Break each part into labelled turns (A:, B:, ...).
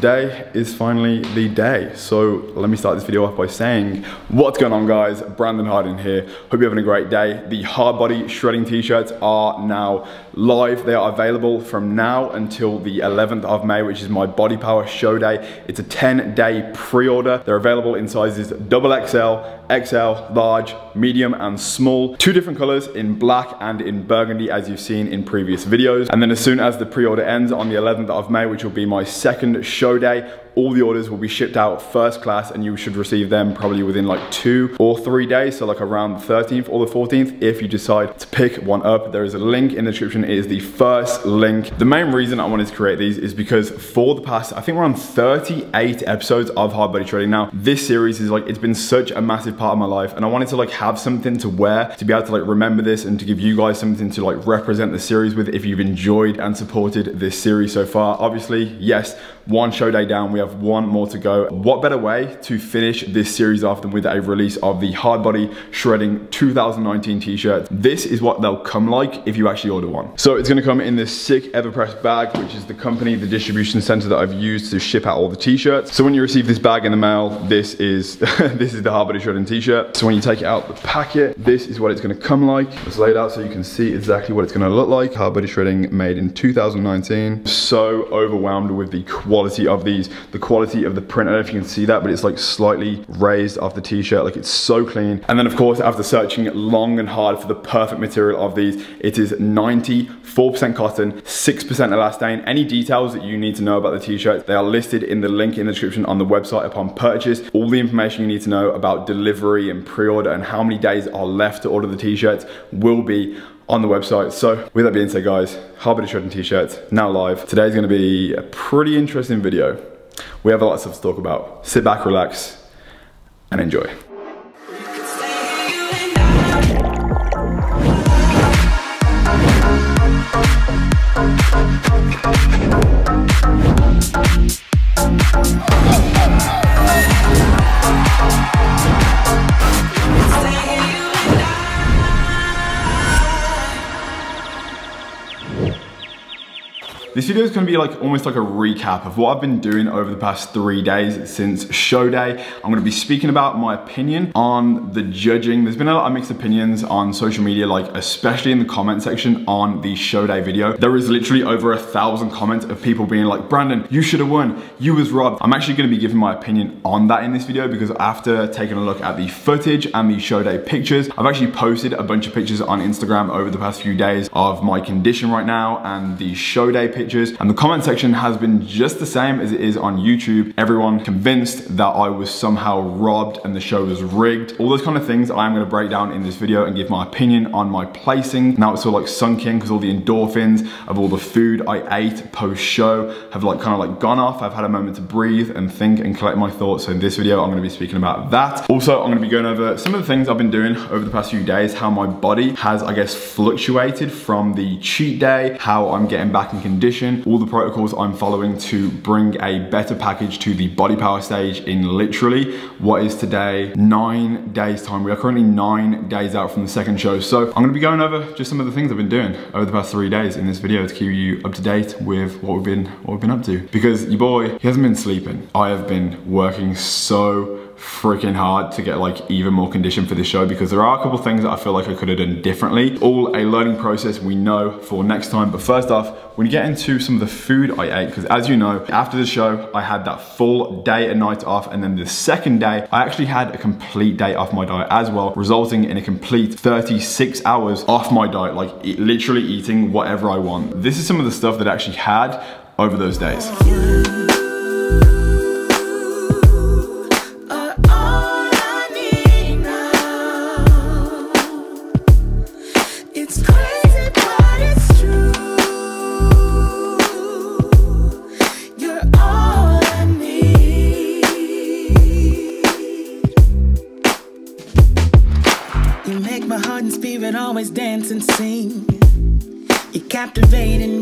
A: today is finally the day. So let me start this video off by saying, what's going on guys? Brandon Harding here. Hope you're having a great day. The hard body shredding t-shirts are now live. They are available from now until the 11th of May, which is my body power show day. It's a 10 day pre-order. They're available in sizes double XL, XL, large, medium, and small. Two different colors in black and in burgundy, as you've seen in previous videos. And then as soon as the pre-order ends on the 11th of May, which will be my second show day, all the orders will be shipped out first class and you should receive them probably within like two or three days. So like around the 13th or the 14th, if you decide to pick one up, there is a link in the description. It is the first link. The main reason I wanted to create these is because for the past, I think we're on 38 episodes of Hard Body Shredding now. This series is like, it's been such a massive part of my life and I wanted to like have something to wear to be able to like remember this and to give you guys something to like represent the series with if you've enjoyed and supported this series so far. Obviously, yes, one show day down, we have one more to go. What better way to finish this series off than with a release of the Hard Body Shredding 2019 t-shirt. This is what they'll come like if you actually order one. So it's gonna come in this sick Everpress bag, which is the company, the distribution center that I've used to ship out all the t-shirts. So when you receive this bag in the mail, this is this is the Hard Body Shredding t-shirt. So when you take it out the packet, this is what it's gonna come like. It's laid out so you can see exactly what it's gonna look like. Hard Body Shredding made in 2019. So overwhelmed with the quality of these, the quality of the print. I don't know if you can see that, but it's like slightly raised off the t-shirt. Like it's so clean. And then of course, after searching long and hard for the perfect material of these, it is 94% cotton, 6% elastane. Any details that you need to know about the t-shirts, they are listed in the link in the description on the website upon purchase. All the information you need to know about delivery and pre-order and how many days are left to order the t-shirts will be on the website. So with that being said guys, Hard Body Shredding t-shirts now live. Today's gonna be a pretty interesting video. We have a lot of stuff to talk about. Sit back, relax, and enjoy. This video is gonna be like almost like a recap of what I've been doing over the past three days since show day. I'm gonna be speaking about my opinion on the judging. There's been a lot of mixed opinions on social media, like especially in the comment section on the show day video. There is literally over a thousand comments of people being like, Brandon, you should have won. You was robbed. I'm actually gonna be giving my opinion on that in this video because after taking a look at the footage and the show day pictures, I've actually posted a bunch of pictures on Instagram over the past few days of my condition right now and the show day pictures pictures. And the comment section has been just the same as it is on YouTube. Everyone convinced that I was somehow robbed and the show was rigged. All those kind of things I'm gonna break down in this video and give my opinion on my placing. Now it's all like sunk in because all the endorphins of all the food I ate post show have like kind of like gone off. I've had a moment to breathe and think and collect my thoughts. So in this video, I'm gonna be speaking about that. Also, I'm gonna be going over some of the things I've been doing over the past few days, how my body has, I guess, fluctuated from the cheat day, how I'm getting back in condition all the protocols I'm following to bring a better package to the body power stage in literally what is today, nine days time. We are currently nine days out from the second show. So I'm gonna be going over just some of the things I've been doing over the past three days in this video to keep you up to date with what we've been, what we've been up to. Because your boy, he hasn't been sleeping. I have been working so freaking hard to get like even more condition for this show because there are a couple things that I feel like I could have done differently. All a learning process we know for next time. But first off, when you get into some of the food I ate, because as you know, after the show, I had that full day and night off. And then the second day, I actually had a complete day off my diet as well, resulting in a complete 36 hours off my diet, like literally eating whatever I want. This is some of the stuff that I actually had over those days.
B: Dance and sing. You're captivating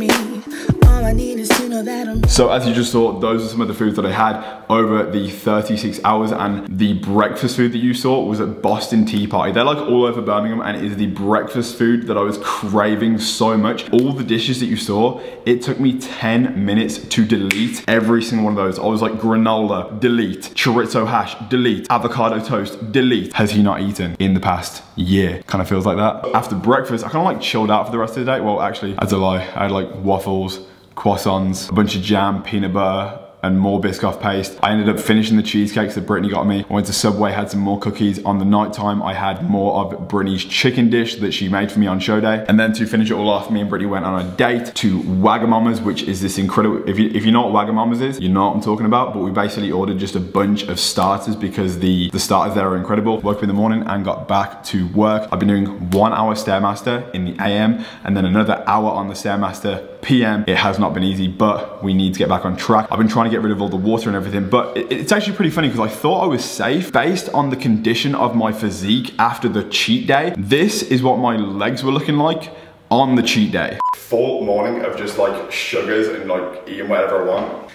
A: So as you just saw, those are some of the foods that I had over the 36 hours and the breakfast food that you saw was at Boston Tea Party. They're like all over Birmingham and it is the breakfast food that I was craving so much. All the dishes that you saw, it took me 10 minutes to delete every single one of those. I was like granola, delete, chorizo hash, delete, avocado toast, delete. Has he not eaten in the past year? Kind of feels like that. After breakfast, I kind of like chilled out for the rest of the day. Well, actually, that's a lie. I had like waffles, croissants, a bunch of jam, peanut butter, and more Biscoff paste. I ended up finishing the cheesecakes that Brittany got me. I went to Subway, had some more cookies. On the night time, I had more of Brittany's chicken dish that she made for me on show day. And then to finish it all off, me and Brittany went on a date to Wagamama's, which is this incredible, if you, if you know what Wagamama's is, you know what I'm talking about, but we basically ordered just a bunch of starters because the, the starters there are incredible. Woke up in the morning and got back to work. I've been doing one hour Stairmaster in the AM and then another hour on the Stairmaster PM. It has not been easy, but we need to get back on track. I've been trying to get rid of all the water and everything, but it's actually pretty funny because I thought I was safe based on the condition of my physique after the cheat day. This is what my legs were looking like on the cheat day. Full morning of just like sugars and like eating whatever I want.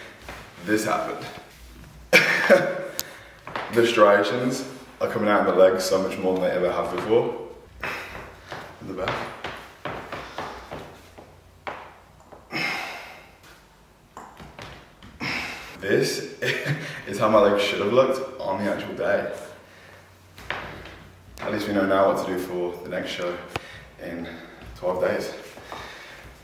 A: This happened. the striations are coming out in the legs so much more than they ever have before. In the back. This is how my legs should have looked on the actual day. At least we know now what to do for the next show in 12 days.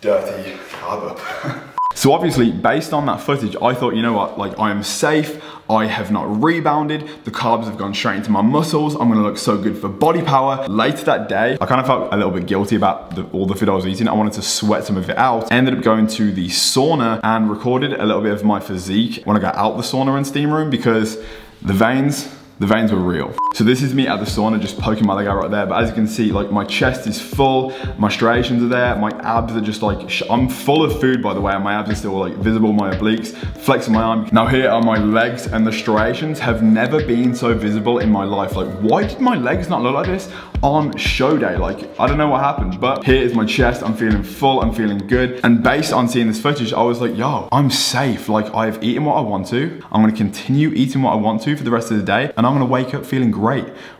A: Dirty carb up. So obviously, based on that footage, I thought, you know what, like I am safe, I have not rebounded, the carbs have gone straight into my muscles, I'm gonna look so good for body power. Later that day, I kind of felt a little bit guilty about the, all the food I was eating. I wanted to sweat some of it out. ended up going to the sauna and recorded a little bit of my physique when I got out the sauna and steam room because the veins, the veins were real. So this is me at the sauna just poking my leg out right there. But as you can see, like my chest is full, my striations are there, my abs are just like, I'm full of food by the way, and my abs are still like visible, my obliques, flexing my arm. Now here are my legs and the striations have never been so visible in my life. Like why did my legs not look like this on show day? Like, I don't know what happened, but here is my chest. I'm feeling full, I'm feeling good. And based on seeing this footage, I was like, yo, I'm safe. Like I've eaten what I want to. I'm gonna continue eating what I want to for the rest of the day. And I'm gonna wake up feeling great.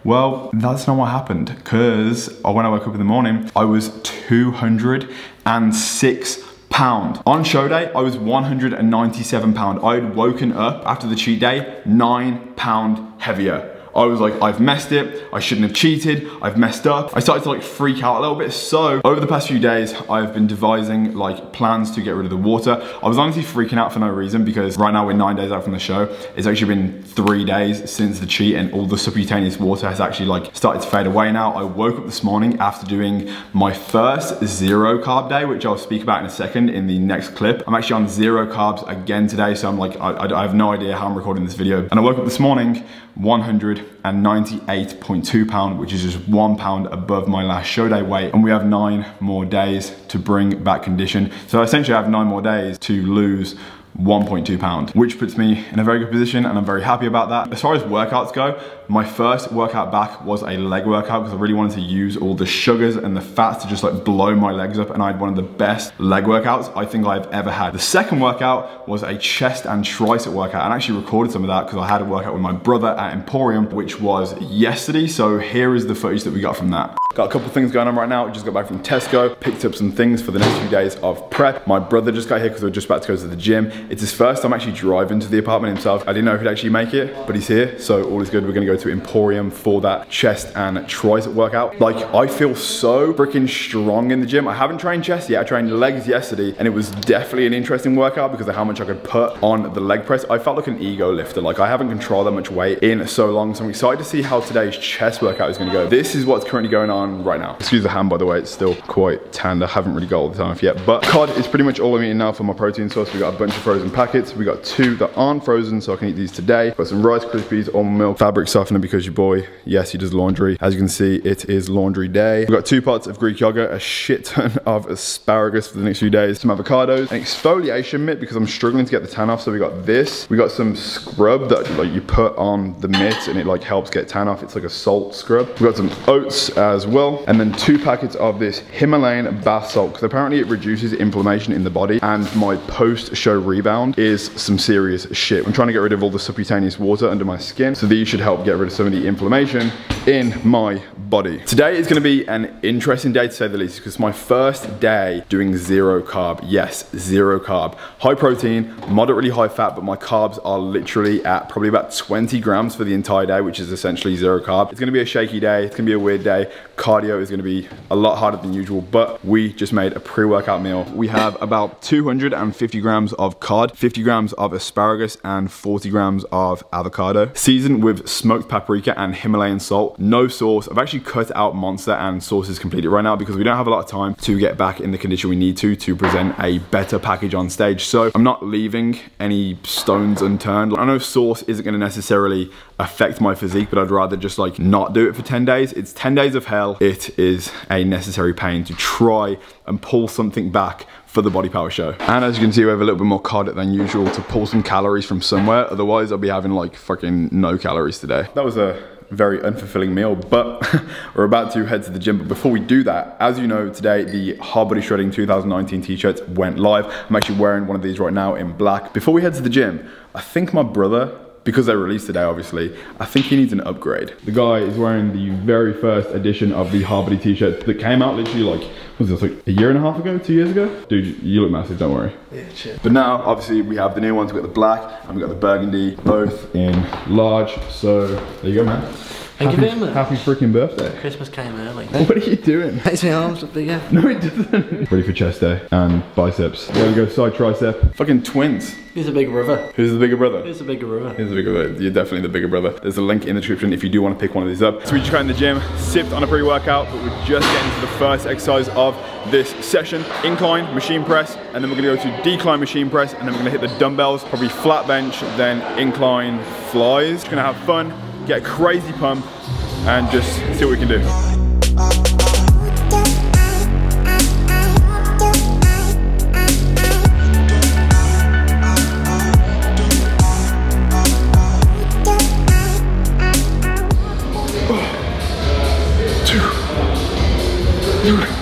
A: Well, that's not what happened because uh, when I woke up in the morning, I was 206 pound. On show day, I was 197 pound. I had woken up after the cheat day, nine pound heavier. I was like, I've messed it. I shouldn't have cheated. I've messed up. I started to like freak out a little bit. So over the past few days, I've been devising like plans to get rid of the water. I was honestly freaking out for no reason because right now we're nine days out from the show. It's actually been three days since the cheat and all the subcutaneous water has actually like started to fade away now. I woke up this morning after doing my first zero carb day, which I'll speak about in a second in the next clip. I'm actually on zero carbs again today. So I'm like, I, I have no idea how I'm recording this video. And I woke up this morning 198.2 pound, which is just one pound above my last show day weight. And we have nine more days to bring back condition. So essentially I have nine more days to lose 1.2 pound, which puts me in a very good position and I'm very happy about that. As far as workouts go, my first workout back was a leg workout because I really wanted to use all the sugars and the fats to just like blow my legs up and I had one of the best leg workouts I think I've ever had. The second workout was a chest and tricep workout and I actually recorded some of that because I had a workout with my brother at Emporium, which was yesterday. So here is the footage that we got from that. Got a couple things going on right now. Just got back from Tesco, picked up some things for the next few days of prep. My brother just got here because we are just about to go to the gym. It's his first time actually driving to the apartment himself. I didn't know if he'd actually make it, but he's here. So all is good. We're gonna go to Emporium for that chest and tricep workout. Like I feel so freaking strong in the gym. I haven't trained chest yet. I trained legs yesterday and it was definitely an interesting workout because of how much I could put on the leg press. I felt like an ego lifter. Like I haven't controlled that much weight in so long. So I'm excited to see how today's chest workout is gonna go. This is what's currently going on right now. Excuse the hand, by the way, it's still quite tanned. I haven't really got all the time off yet, but cod is pretty much all I'm eating now for my protein source. We got a bunch of frozen packets. We got two that aren't frozen, so I can eat these today. Got some Rice Krispies, almond milk, fabric softener because your boy, yes, he does laundry. As you can see, it is laundry day. We've got two pots of Greek yogurt, a shit ton of asparagus for the next few days, some avocados, an exfoliation mitt because I'm struggling to get the tan off. So we got this. We got some scrub that like you put on the mitt and it like helps get tan off. It's like a salt scrub. We got some oats as as well. And then two packets of this Himalayan bath salt, because apparently it reduces inflammation in the body. And my post-show rebound is some serious shit. I'm trying to get rid of all the subcutaneous water under my skin. So these should help get rid of some of the inflammation in my body. Today is gonna be an interesting day to say the least, because my first day doing zero carb. Yes, zero carb. High protein, moderately high fat, but my carbs are literally at probably about 20 grams for the entire day, which is essentially zero carb. It's gonna be a shaky day, it's gonna be a weird day. Cardio is gonna be a lot harder than usual, but we just made a pre-workout meal. We have about 250 grams of cod, 50 grams of asparagus, and 40 grams of avocado. Seasoned with smoked paprika and Himalayan salt. No sauce. I've actually cut out Monster and Sauces completely right now because we don't have a lot of time to get back in the condition we need to to present a better package on stage. So I'm not leaving any stones unturned. I know Sauce isn't gonna necessarily affect my physique, but I'd rather just like not do it for 10 days. It's 10 days of hell. It is a necessary pain to try and pull something back for the Body Power Show. And as you can see, we have a little bit more cod than usual to pull some calories from somewhere. Otherwise, I'll be having like fucking no calories today. That was a very unfulfilling meal, but we're about to head to the gym. But before we do that, as you know, today the Hard Body Shredding 2019 t-shirts went live. I'm actually wearing one of these right now in black. Before we head to the gym, I think my brother because they released today, obviously, I think he needs an upgrade. The guy is wearing the very first edition of the Hard t-shirt that came out literally like, was this like a year and a half ago, two years ago? Dude, you look massive, don't worry.
B: Yeah, cheers.
A: But now, obviously, we have the new ones. We've got the black and we've got the burgundy, both in large. So there you go, man.
B: Thank
A: happy,
B: you very much.
A: Happy freaking birthday.
B: Christmas came early.
A: What are you doing?
B: Makes my arms look bigger.
A: No, it doesn't. Ready for chest day and biceps. There we go, side tricep. Fucking twins.
B: Who's the bigger brother?
A: Who's the bigger brother?
B: Who's the bigger brother?
A: Here's the bigger brother. You're definitely the bigger brother. There's a link in the description if you do want to pick one of these up. So we just got in the gym, sipped on a pre-workout, but we're just getting to the first exercise of this session. Incline, machine press, and then we're gonna go to decline machine press, and then we're gonna hit the dumbbells, probably flat bench, then incline flies. Just Gonna have fun, get crazy pump, and just see what we can do. It's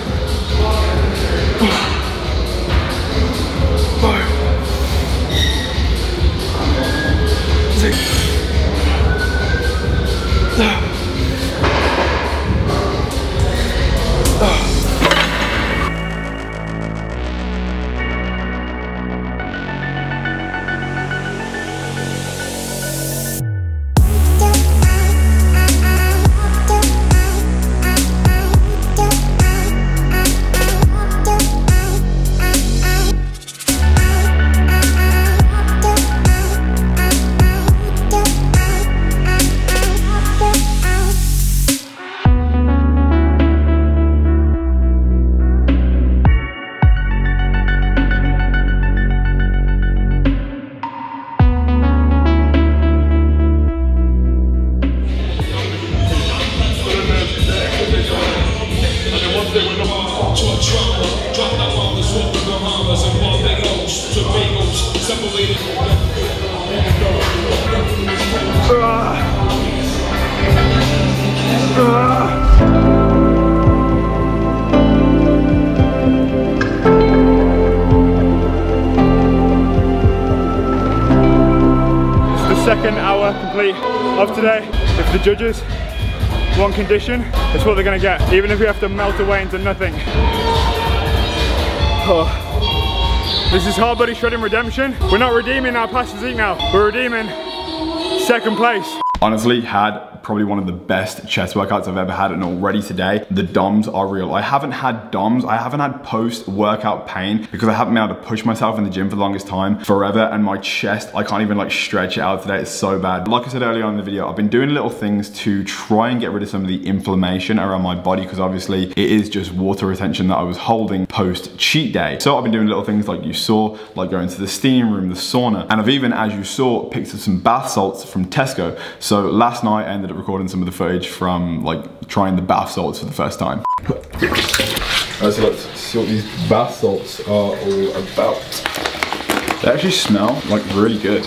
A: of today. If the judges want condition, it's what they're gonna get. Even if we have to melt away into nothing. Oh. This is Hard Body Shredding Redemption. We're not redeeming our past physique now. We're redeeming second place. Honestly, had probably one of the best chest workouts I've ever had and already today, the DOMs are real. I haven't had DOMs, I haven't had post-workout pain because I haven't been able to push myself in the gym for the longest time forever and my chest, I can't even like stretch it out today, it's so bad. Like I said earlier on in the video, I've been doing little things to try and get rid of some of the inflammation around my body because obviously it is just water retention that I was holding post cheat day. So I've been doing little things like you saw, like going to the steam room, the sauna, and I've even, as you saw, picked up some bath salts from Tesco. So last night I ended up recording some of the footage from like trying the bath salts for the first time. Alright, so let's see what these bath salts are all about. They actually smell like really good.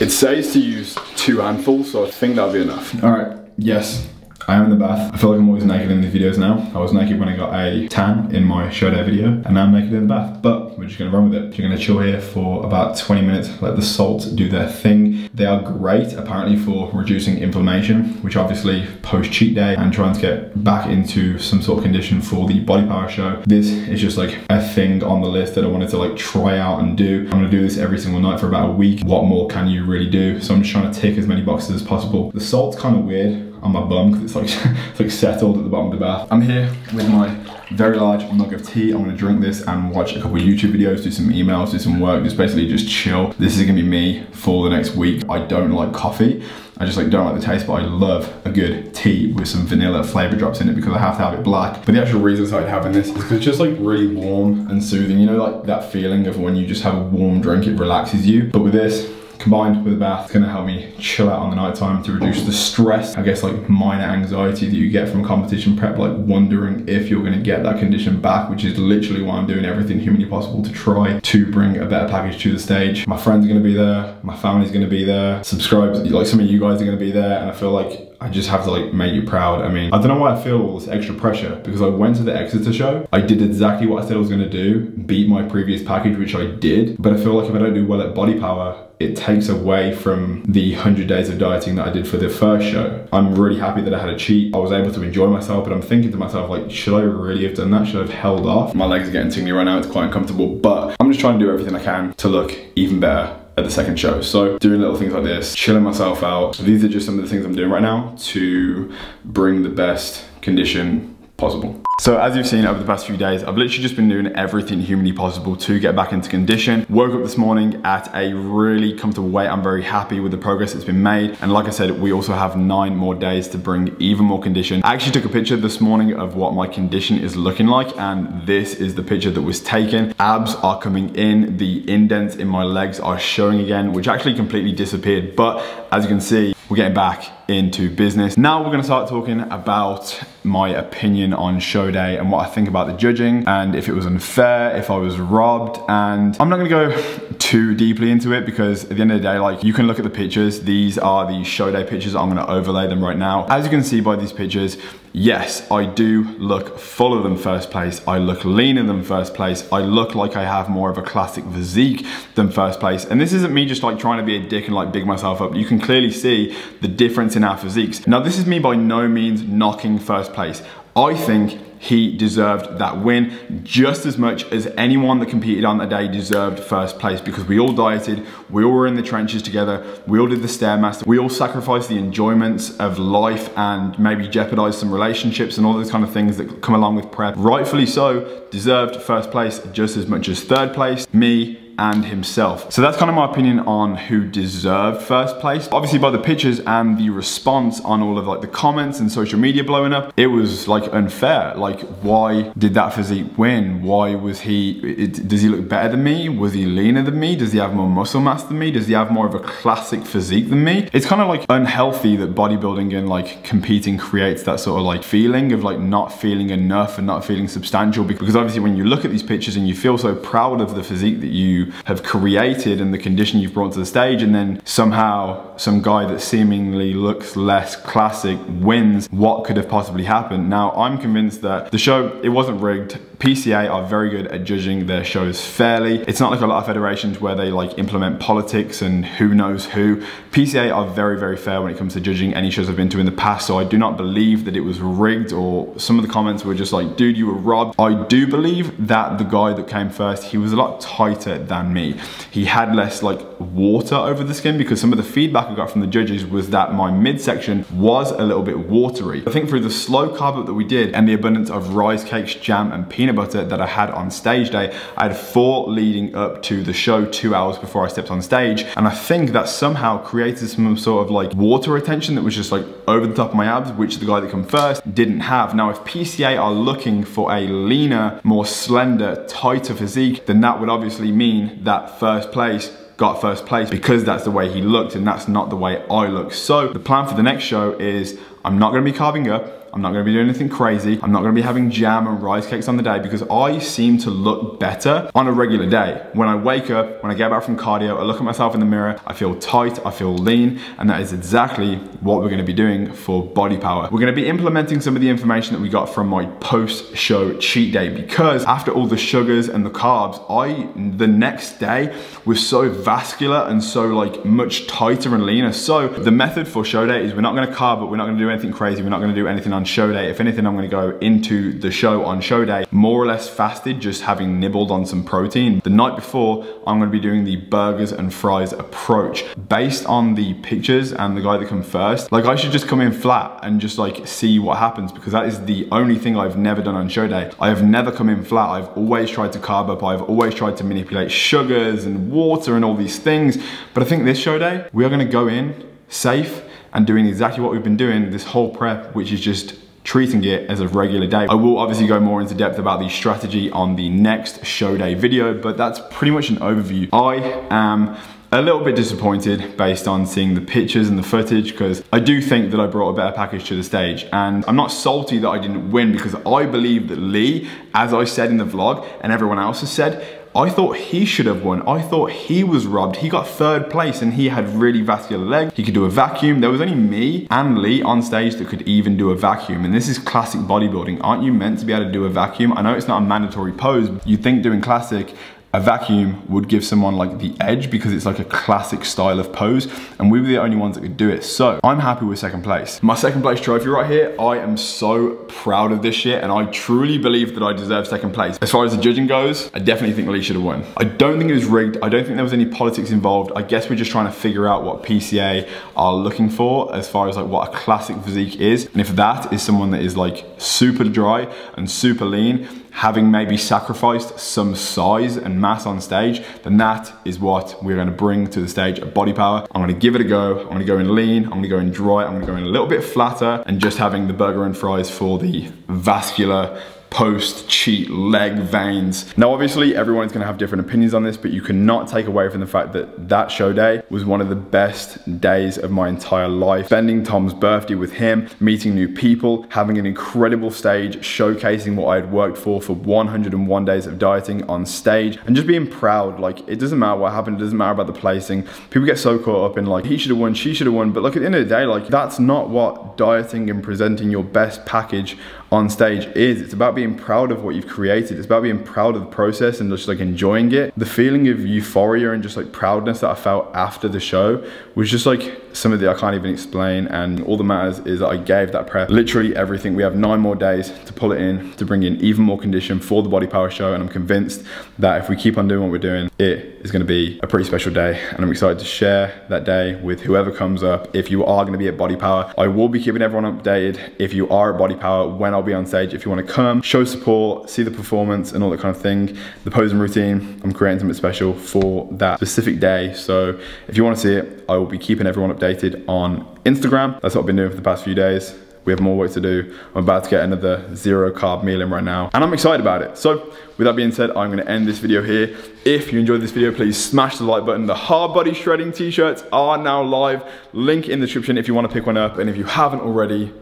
A: it says to use two handfuls, so I think that'll be enough. Alright, yes, I am in the bath. I feel like I'm always naked in these videos now. I was naked when I got a tan in my show day video, and now I'm naked in the bath. But we're just gonna run with it. You're gonna chill here for about 20 minutes, let the salts do their thing. They are great, apparently, for reducing inflammation, which obviously post cheat day and trying to get back into some sort of condition for the body power show. This is just like a thing on the list that I wanted to like try out and do. I'm gonna do this every single night for about a week. What more can you really do? So I'm just trying to tick as many boxes as possible. The salt's kind of weird on my bum because it's like it's like settled at the bottom of the bath. I'm here with my very large mug of tea. I'm gonna drink this and watch a couple YouTube videos, do some emails, do some work, just basically just chill. This is gonna be me for the next week. I don't like coffee. I just like don't like the taste, but I love a good tea with some vanilla flavor drops in it because I have to have it black. But the actual reason I started having this is because it's just like really warm and soothing. You know, like that feeling of when you just have a warm drink, it relaxes you. But with this, combined with a bath it's gonna help me chill out on the night time to reduce the stress i guess like minor anxiety that you get from competition prep like wondering if you're gonna get that condition back which is literally why i'm doing everything humanly possible to try to bring a better package to the stage. My friends are gonna be there my family's gonna be there subscribers like some of you guys are gonna be there and i feel like I just have to like make you proud. I mean, I don't know why I feel all this extra pressure because I went to the Exeter show. I did exactly what I said I was gonna do, beat my previous package, which I did. But I feel like if I don't do well at body power, it takes away from the 100 days of dieting that I did for the first show. I'm really happy that I had a cheat. I was able to enjoy myself, but I'm thinking to myself, like, should I really have done that? Should I have held off? My legs are getting tingly right now. It's quite uncomfortable, but I'm just trying to do everything I can to look even better at the second show. So doing little things like this, chilling myself out. These are just some of the things I'm doing right now to bring the best condition possible. So as you've seen over the past few days, I've literally just been doing everything humanly possible to get back into condition. Woke up this morning at a really comfortable weight. I'm very happy with the progress that's been made. And like I said, we also have nine more days to bring even more condition. I actually took a picture this morning of what my condition is looking like. And this is the picture that was taken. Abs are coming in. The indents in my legs are showing again, which actually completely disappeared. But as you can see, we're getting back into business. Now we're gonna start talking about my opinion on show day and what I think about the judging and if it was unfair, if I was robbed. And I'm not gonna go too deeply into it because at the end of the day, like you can look at the pictures. These are the show day pictures. I'm gonna overlay them right now. As you can see by these pictures, yes, I do look fuller than first place. I look leaner than first place. I look like I have more of a classic physique than first place. And this isn't me just like trying to be a dick and like big myself up. You can clearly see the difference in our physiques. Now this is me by no means knocking first place. I think he deserved that win just as much as anyone that competed on that day deserved first place because we all dieted, we all were in the trenches together, we all did the Stairmaster, we all sacrificed the enjoyments of life and maybe jeopardized some relationships and all those kind of things that come along with prep. Rightfully so, deserved first place just as much as third place. Me, and himself. So that's kind of my opinion on who deserved first place. Obviously by the pictures and the response on all of like the comments and social media blowing up, it was like unfair. Like why did that physique win? Why was he, it, does he look better than me? Was he leaner than me? Does he have more muscle mass than me? Does he have more of a classic physique than me? It's kind of like unhealthy that bodybuilding and like competing creates that sort of like feeling of like not feeling enough and not feeling substantial because obviously when you look at these pictures and you feel so proud of the physique that you have created and the condition you've brought to the stage and then somehow some guy that seemingly looks less classic wins what could have possibly happened. Now I'm convinced that the show, it wasn't rigged. PCA are very good at judging their shows fairly. It's not like a lot of federations where they like implement politics and who knows who. PCA are very, very fair when it comes to judging any shows I've been to in the past. So I do not believe that it was rigged or some of the comments were just like, dude, you were robbed. I do believe that the guy that came first, he was a lot tighter than me. He had less like water over the skin because some of the feedback I got from the judges was that my midsection was a little bit watery. I think through the slow carb up that we did and the abundance of rice cakes, jam and peanut peanut butter that I had on stage day. I had four leading up to the show two hours before I stepped on stage. And I think that somehow created some sort of like water retention that was just like over the top of my abs, which the guy that came first didn't have. Now, if PCA are looking for a leaner, more slender, tighter physique, then that would obviously mean that first place got first place because that's the way he looked and that's not the way I look. So the plan for the next show is I'm not gonna be carbing up. I'm not gonna be doing anything crazy. I'm not gonna be having jam and rice cakes on the day because I seem to look better on a regular day. When I wake up, when I get back from cardio, I look at myself in the mirror, I feel tight, I feel lean, and that is exactly what we're gonna be doing for body power. We're gonna be implementing some of the information that we got from my post-show cheat day because after all the sugars and the carbs, I, the next day was so vascular and so like much tighter and leaner. So the method for show day is we're not gonna carb, but we're not gonna do anything crazy. We're not gonna do anything on show day. If anything, I'm gonna go into the show on show day, more or less fasted, just having nibbled on some protein. The night before, I'm gonna be doing the burgers and fries approach. Based on the pictures and the guy that come first, like I should just come in flat and just like see what happens because that is the only thing I've never done on show day. I have never come in flat. I've always tried to carb up. I've always tried to manipulate sugars and water and all these things. But I think this show day, we are gonna go in safe and doing exactly what we've been doing this whole prep, which is just treating it as a regular day. I will obviously go more into depth about the strategy on the next show day video, but that's pretty much an overview. I am a little bit disappointed based on seeing the pictures and the footage because I do think that I brought a better package to the stage and I'm not salty that I didn't win because I believe that Lee, as I said in the vlog and everyone else has said, I thought he should have won. I thought he was robbed. He got third place and he had really vascular legs. He could do a vacuum. There was only me and Lee on stage that could even do a vacuum. And this is classic bodybuilding. Aren't you meant to be able to do a vacuum? I know it's not a mandatory pose. You think doing classic a vacuum would give someone like the edge because it's like a classic style of pose and we were the only ones that could do it. So I'm happy with second place. My second place trophy right here, I am so proud of this shit and I truly believe that I deserve second place. As far as the judging goes, I definitely think Lee should have won. I don't think it was rigged. I don't think there was any politics involved. I guess we're just trying to figure out what PCA are looking for as far as like what a classic physique is. And if that is someone that is like super dry and super lean, having maybe sacrificed some size and mass on stage, then that is what we're gonna bring to the stage at Body Power. I'm gonna give it a go. I'm gonna go in lean, I'm gonna go in dry, I'm gonna go in a little bit flatter and just having the burger and fries for the vascular post cheat leg veins. Now obviously everyone's gonna have different opinions on this, but you cannot take away from the fact that that show day was one of the best days of my entire life. Spending Tom's birthday with him, meeting new people, having an incredible stage, showcasing what I had worked for for 101 days of dieting on stage, and just being proud. Like it doesn't matter what happened, it doesn't matter about the placing. People get so caught up in like, he should have won, she should have won, but look at the end of the day, like that's not what dieting and presenting your best package on stage is. It's about being proud of what you've created. It's about being proud of the process and just like enjoying it. The feeling of euphoria and just like proudness that I felt after the show was just like something that I can't even explain. And all that matters is that I gave that prep literally everything. We have nine more days to pull it in, to bring in even more condition for the Body Power Show. And I'm convinced that if we keep on doing what we're doing, it is gonna be a pretty special day. And I'm excited to share that day with whoever comes up. If you are gonna be at Body Power, I will be keeping everyone updated. If you are at Body Power, when I'll be on stage, if you wanna come, show support, see the performance and all that kind of thing. The posing routine, I'm creating something special for that specific day. So if you wanna see it, I will be keeping everyone updated on Instagram. That's what I've been doing for the past few days. We have more work to do. I'm about to get another zero carb meal in right now and I'm excited about it. So with that being said, I'm gonna end this video here. If you enjoyed this video, please smash the like button. The hard body shredding t-shirts are now live. Link in the description if you wanna pick one up. And if you haven't already,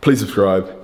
A: please subscribe.